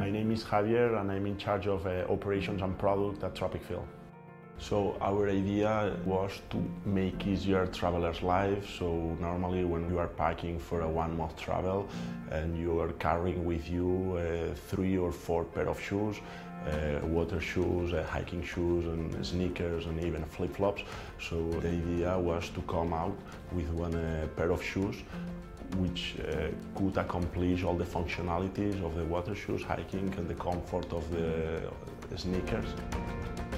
My name is Javier and I'm in charge of uh, operations and product at Tropicfeel. So our idea was to make easier travelers' lives. So normally when you are packing for a one-month travel and you are carrying with you uh, three or four pair of shoes, uh, water shoes, uh, hiking shoes and sneakers and even flip-flops. So the idea was to come out with one uh, pair of shoes which uh, could accomplish all the functionalities of the water shoes, hiking and the comfort of the sneakers.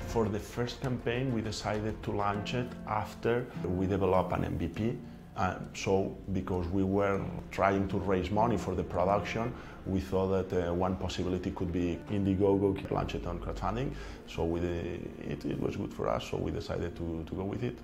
For the first campaign, we decided to launch it after we developed an MVP. Uh, so, because we were trying to raise money for the production, we thought that uh, one possibility could be Indiegogo launch it on crowdfunding. So, we, it, it, was good for us, so we decided to, to go with it.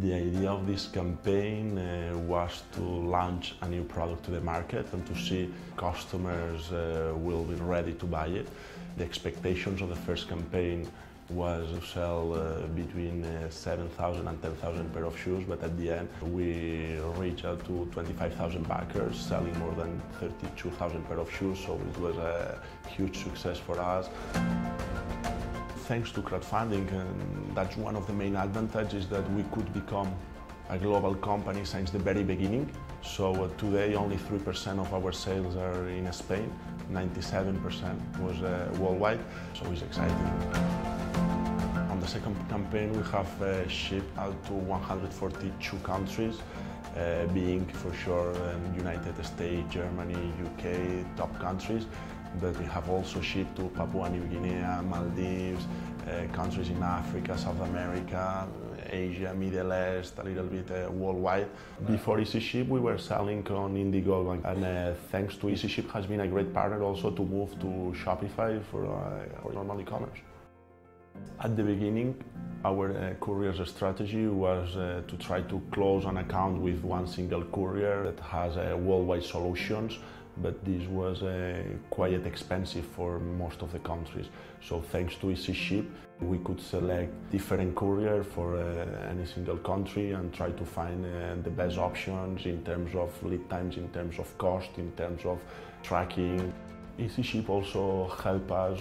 The idea of this campaign uh, was to launch a new product to the market and to see customers uh, will be ready to buy it. The expectations of the first campaign was to sell uh, between uh, 7,000 and 10,000 pair of shoes, but at the end we reached out to 25,000 backers, selling more than 32,000 pair of shoes, so it was a huge success for us. Thanks to crowdfunding, and that's one of the main advantages that we could become a global company since the very beginning. So uh, today only 3% of our sales are in Spain, 97% was uh, worldwide, so it's exciting On the second campaign, we have uh, shipped out to 142 countries, uh, being for sure um, United States, Germany, UK, top countries. But we have also shipped to Papua New Guinea, Maldives, uh, countries in Africa, South America, Asia, Middle East, a little bit uh, worldwide. Before EasyShip, we were selling on Indiegogo, and uh, thanks to EasyShip has been a great partner also to move to Shopify for, for normal e-commerce. At the beginning, our uh, courier's strategy was uh, to try to close an account with one single courier that has uh, worldwide solutions, but this was uh, quite expensive for most of the countries. So thanks to EasyShip, we could select different courier for uh, any single country and try to find uh, the best options in terms of lead times, in terms of cost, in terms of tracking. EasyShip also help us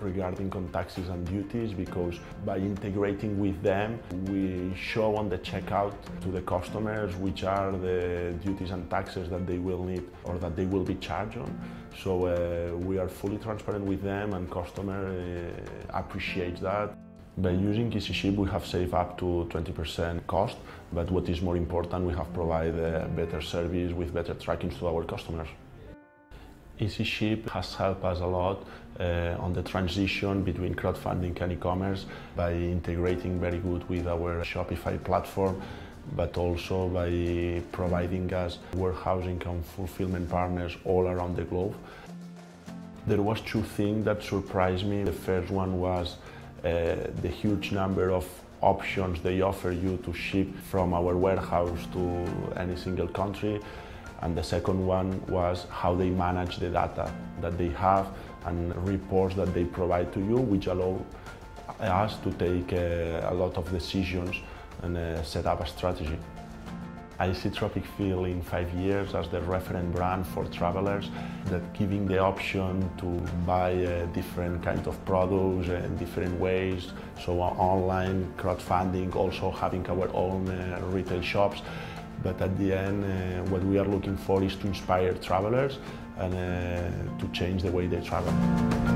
regarding taxes and duties because by integrating with them we show on the checkout to the customers which are the duties and taxes that they will need or that they will be charged on. So uh, we are fully transparent with them and customer uh, appreciates that. By using EasyShip, we have saved up to 20% cost, but what is more important, we have provided better service with better tracking to our customers. EasyShip has helped us a lot uh, on the transition between crowdfunding and e-commerce by integrating very good with our Shopify platform but also by providing us warehousing and fulfillment partners all around the globe. There was two things that surprised me. The first one was uh, the huge number of options they offer you to ship from our warehouse to any single country and the second one was how they manage the data that they have and reports that they provide to you, which allow us to take uh, a lot of decisions and uh, set up a strategy. I see Tropicfeel in five years as the referent brand for travelers that giving the option to buy uh, different kinds of products in different ways. So online crowdfunding, also having our own uh, retail shops but at the end, uh, what we are looking for is to inspire travelers and uh, to change the way they travel.